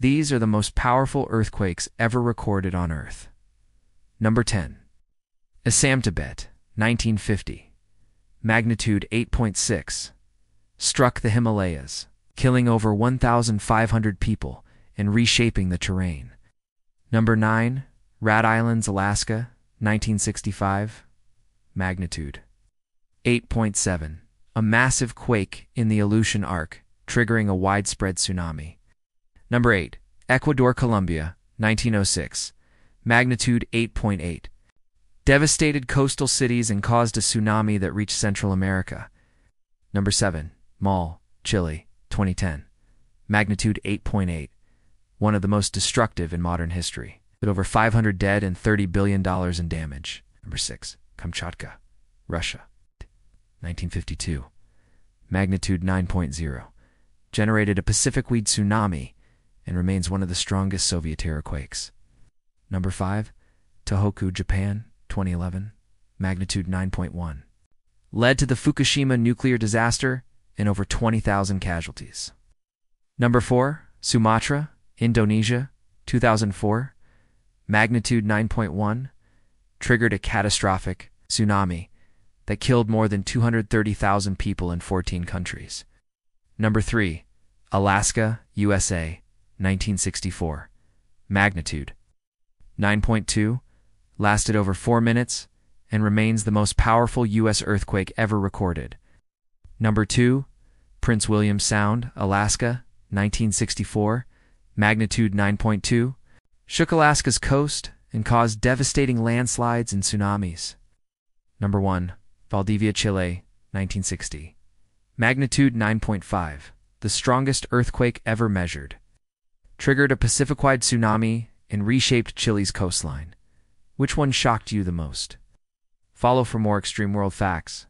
These are the most powerful earthquakes ever recorded on Earth. Number 10. Assam, Tibet, 1950. Magnitude 8.6. Struck the Himalayas, killing over 1,500 people and reshaping the terrain. Number 9. Rat Islands, Alaska, 1965. Magnitude 8.7. A massive quake in the Aleutian Arc, triggering a widespread tsunami. Number 8. Ecuador, Colombia, 1906. Magnitude 8.8. Devastated coastal cities and caused a tsunami that reached Central America. Number 7. Maule, Chile, 2010. Magnitude 8.8. One of the most destructive in modern history. With over 500 dead and $30 billion in damage. Number 6. Kamchatka, Russia, 1952. Magnitude 9.0. Generated a Pacific weed tsunami and remains one of the strongest Soviet-era quakes. Number 5. Tohoku, Japan, 2011. Magnitude 9.1. Led to the Fukushima nuclear disaster and over 20,000 casualties. Number 4. Sumatra, Indonesia, 2004. Magnitude 9.1. Triggered a catastrophic tsunami that killed more than 230,000 people in 14 countries. Number 3. Alaska, USA, 1964. Magnitude 9.2, lasted over 4 minutes, and remains the most powerful U.S. earthquake ever recorded. Number 2. Prince William Sound, Alaska, 1964. Magnitude 9.2, shook Alaska's coast and caused devastating landslides and tsunamis. Number 1. Valdivia, Chile, 1960. Magnitude 9.5, the strongest earthquake ever measured. Triggered a Pacific-wide tsunami and reshaped Chile's coastline. Which one shocked you the most? Follow for more extreme world facts.